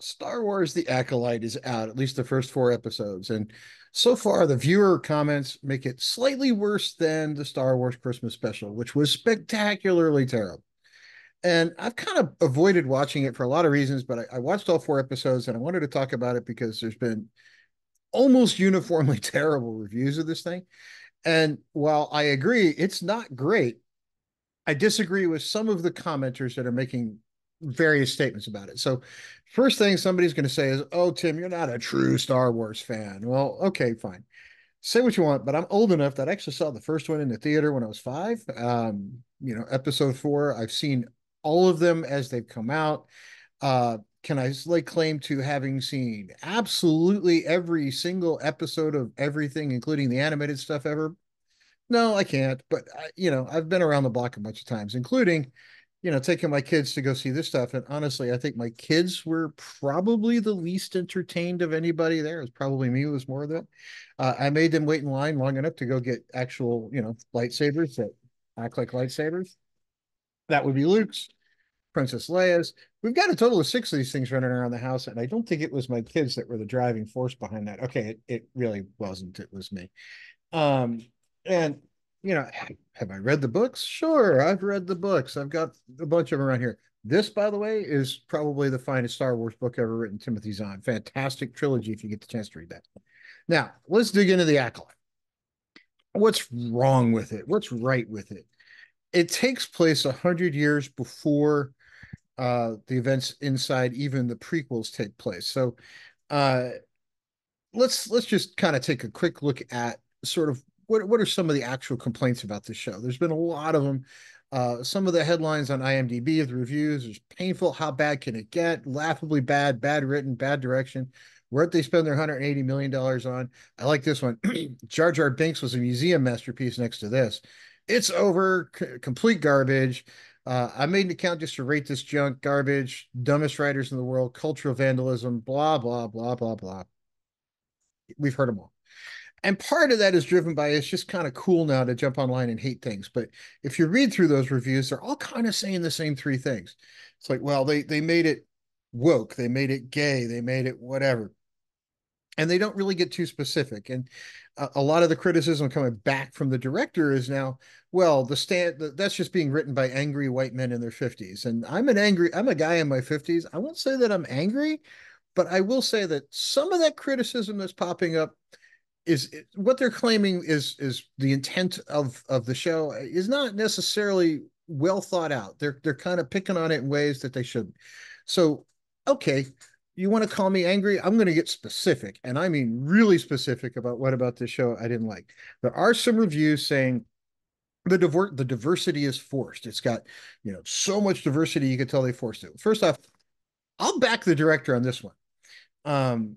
Star Wars The Acolyte is out, at least the first four episodes. And so far, the viewer comments make it slightly worse than the Star Wars Christmas special, which was spectacularly terrible. And I've kind of avoided watching it for a lot of reasons, but I, I watched all four episodes and I wanted to talk about it because there's been almost uniformly terrible reviews of this thing. And while I agree it's not great, I disagree with some of the commenters that are making various statements about it. So, first thing somebody's going to say is, "Oh, Tim, you're not a true Star Wars fan." Well, okay, fine. Say what you want, but I'm old enough that I actually saw the first one in the theater when I was five. Um, you know, episode four. I've seen all of them as they've come out. Uh, can I lay claim to having seen absolutely every single episode of everything, including the animated stuff ever? No, I can't. But I, you know, I've been around the block a bunch of times, including you know, taking my kids to go see this stuff. And honestly, I think my kids were probably the least entertained of anybody there. It was probably me who was more of that. Uh, I made them wait in line long enough to go get actual, you know, lightsabers that act like lightsabers. That would be Luke's, Princess Leia's. We've got a total of six of these things running around the house, and I don't think it was my kids that were the driving force behind that. Okay, it, it really wasn't. It was me. Um, and you know, have I read the books? Sure, I've read the books. I've got a bunch of them around here. This, by the way, is probably the finest Star Wars book ever written. Timothy Zahn, fantastic trilogy. If you get the chance to read that. Now, let's dig into the acolyte. What's wrong with it? What's right with it? It takes place a hundred years before uh, the events inside even the prequels take place. So, uh, let's let's just kind of take a quick look at sort of what what are some of the actual complaints about this show? There's been a lot of them. Uh, some of the headlines on IMDb of the reviews is painful. How bad can it get? Laughably bad, bad written, bad direction. Where'd they spend their 180 million dollars on? I like this one. Jar Jar Binks was a museum masterpiece next to this. It's over, c- complete garbage. Uh, I made an account just to rate this junk garbage. Dumbest writers in the world, cultural vandalism, blah blah blah blah blah. We've heard them all and part of that is driven by it's just kind of cool now to jump online and hate things but if you read through those reviews they're all kind of saying the same three things. It's like well they they made it woke they made it gay they made it whatever. And they don't really get too specific and a, a lot of the criticism coming back from the director is now well the stand that's just being written by angry white men in their 50s and i'm an angry i'm a guy in my 50s i won't say that i'm angry but i will say that some of that criticism that's popping up is what they're claiming is is the intent of of the show is not necessarily well thought out. They're they're kind of picking on it in ways that they shouldn't. So, okay, you want to call me angry? I'm going to get specific, and I mean really specific about what about this show I didn't like. There are some reviews saying the diver- the diversity is forced. It's got you know so much diversity you could tell they forced it. First off, I'll back the director on this one. Um,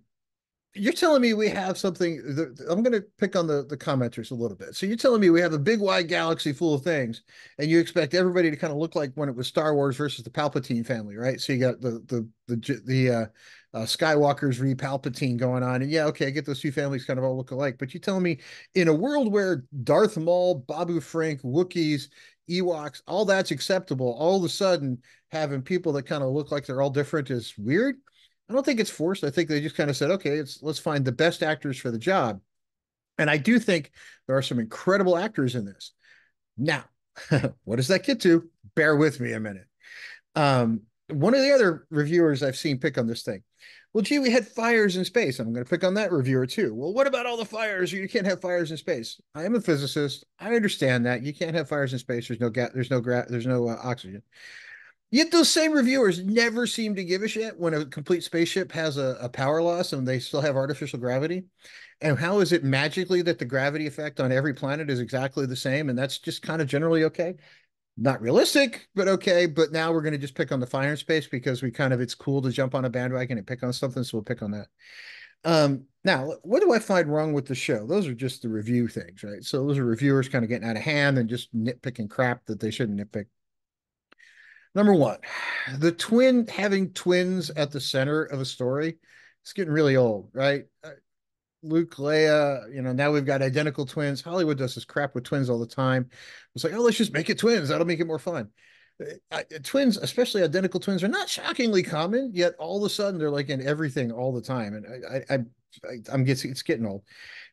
you'Rey telling me we have something i'm going to pick on the the commenters a little bit. So you're telling me we have a big wide galaxy full of things and you expect everybody to kind of look like when it was star wars versus the palpatine family right? So you got the the the the uh, uh, skywalker's re palpatine going on and yeah okay i get those two families kind of all look alike but you're telling me in a world where darth maul Babu Frik wookiees ewoks all that's acceptable all of a sudden having people that kind of look like they're all different is weird I don't think it's forced. I think they just kind of said, okay, let's find the best actors for the job. And I do think there are some incredible actors in this. Now, what does that get to? Bear with me a minute. Um, one of the other reviewers I've seen pick on this thing. Well, gee, we had fires in space. I'm going to pick on that reviewer too. Well, what about all the fires? You can't have fires in space. I am a physicist. I understand that you can't have fires in space. There's no gas. There's no gra- There's no uh, oxygen. Yet those same reviewers never seem to give a shit when a complete spaceship has a, a, power loss and they still have artificial gravity. And how is it magically that the gravity effect on every planet is exactly the same? And that's just kind of generally okay. Not realistic, but okay. But now we're going to just pick on the fire space because we kind of it's cool to jump on a bandwagon and pick on something, so we'll pick on that. Um, now, what do I find wrong with the show? Those are just the review things, right? So those are reviewers kind of getting out of hand and just nitpicking crap that they shouldn't nitpick. Number one, the twin having twins at the center of a story, it's getting really old, right? Uh, Luke, Leia, you know, now we've got identical twins. Hollywood does this crap with twins all the time. It's like, oh, let's just make it twins. That'll make it more fun. I, twins, especially identical twins, are not shockingly common. Yet all of a sudden they're like in everything all the time, and I, I, I am getting it's getting old.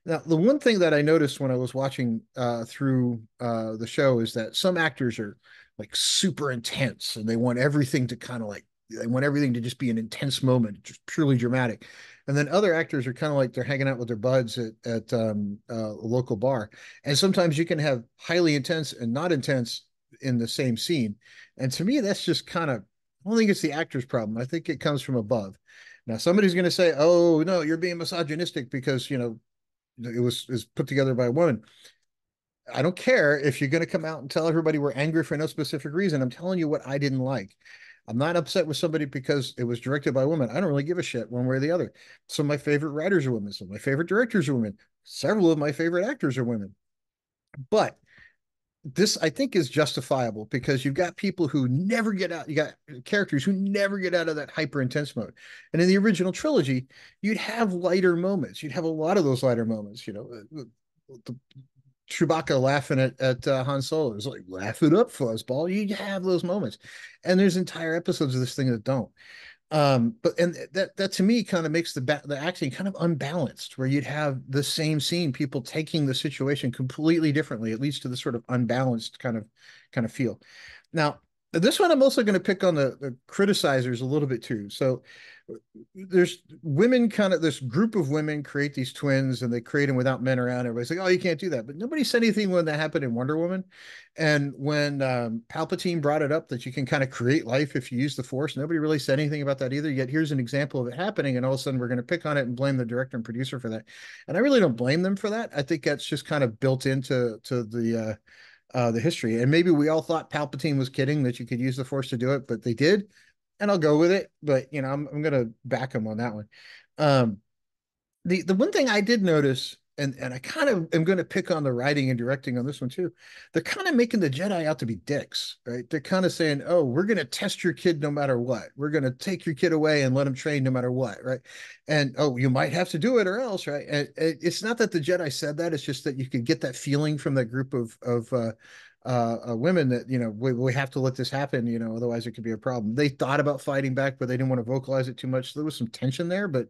Now, the one thing that I noticed when I was watching uh, through uh, the show is that some actors are like super intense, and they want everything to kind of like they want everything to just be an intense moment, just purely dramatic. And then other actors are kind of like they're hanging out with their buds at, at um, uh, a local bar. And sometimes you can have highly intense and not intense in the same scene. And to me, that's just kind of, I don't think it's the actor's problem. I think it comes from above. Now, somebody's going to say, oh, no, you're being misogynistic because, you know, it was, is put together by a woman. I don't care if you're going to come out and tell everybody we're angry for no specific reason. I'm telling you what I didn't like. I'm not upset with somebody because it was directed by a woman. I don't really give a shit one way or the other. Some of my favorite writers are women. Some of my favorite directors are women. Several of my favorite actors are women. But this I think is justifiable because you've got people who never get out. You got characters who never get out of that hyper intense mode. And in the original trilogy, you'd have lighter moments. You'd have a lot of those lighter moments. You know, the, Chewbacca laughing at at uh, Han Solo. It's like laugh it up, fuzzball. You have those moments, and there's entire episodes of this thing that don't. Um, but and that that to me kind of makes the ba- the acting kind of unbalanced, where you'd have the same scene, people taking the situation completely differently. It leads to the sort of unbalanced kind of kind of feel. Now, this one I'm also going to pick on the, the criticizers a little bit too. So there's women kind of this group of women create these twins and they create them without men around. Everybody's like, oh, you can't do that. But nobody said anything when that happened in Wonder Woman. And when um, Palpatine brought it up that you can kind of create life if you use the Force, nobody really said anything about that either. Yet here's an example of it happening. And all of a sudden we're going to pick on it and blame the director and producer for that. And I really don't blame them for that. I think that's just kind of built into to the uh, uh, the history. And maybe we all thought Palpatine was kidding that you could use the Force to do it, but they did and I'll go with it. But you know, I'm I'm gonna back him on that one. Um, the the one thing I did notice, and and I kind of am going to pick on the writing and directing on this one too. They're kind of making the Jedi out to be dicks, right? They're kind of saying, "Oh, we're going to test your kid no matter what. We're going to take your kid away and let him train no matter what, right?" And oh, you might have to do it or else, right? And it's not that the Jedi said that; it's just that you could get that feeling from that group of of uh, uh, uh, women that you know we, we have to let this happen you know otherwise it could be a problem. They thought about fighting back but they didn't want to vocalize it too much. So there was some tension there but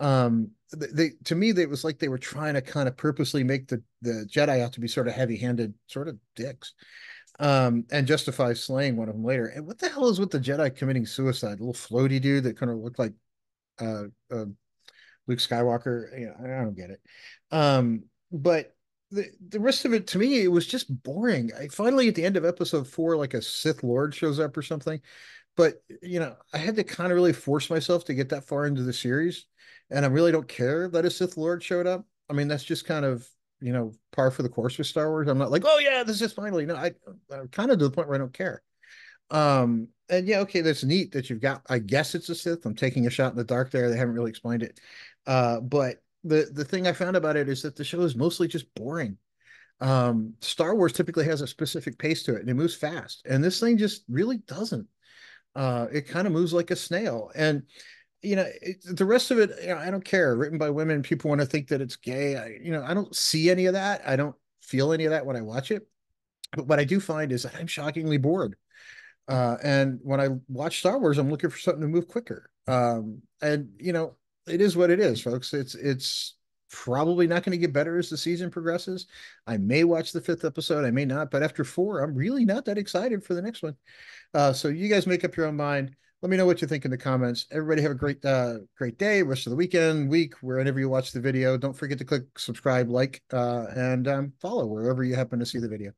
um they to me it was like they were trying to kind of purposely make the the jedi out to be sort of heavy-handed sort of dicks um and justify slaying one of them later. And what the hell is with the jedi committing suicide? A little floaty dude that kind of looked like uh, uh luke skywalker? You know i don't get it. Um but the, the rest of it to me it was just boring. I finally at the end of episode four like a sith lord shows up or something. But you know i had to kind of really force myself to get that far into the series and i really don't care that a sith lord showed up. I mean that's just kind of you know par for the course with star wars. I'm not like oh yeah this is finally no i i'm kind of to the point where i don't care. Um and yeah okay that's neat that you've got i guess it's a sith. I'm taking a shot in the dark there. They haven't really explained it. Uh but the the thing I found about it is that the show is mostly just boring. Um, Star Wars typically has a specific pace to it and it moves fast, and this thing just really doesn't. Uh, it kind of moves like a snail, and you know it, the rest of it, you know, I don't care. Written by women, people want to think that it's gay. I, you know, I don't see any of that. I don't feel any of that when I watch it. But what I do find is that I'm shockingly bored. Uh, and when I watch Star Wars, I'm looking for something to move quicker. Um, and you know, it is what it is, folks. It's it's probably not going to get better as the season progresses. I may watch the fifth episode, I may not, but after four, I'm really not that excited for the next one. Uh, so you guys make up your own mind. Let me know what you think in the comments. Everybody have a great uh, great day, rest of the weekend, week, wherever you watch the video. Don't forget to click subscribe, like, uh, and um, follow wherever you happen to see the video.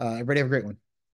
Uh, everybody have a great one.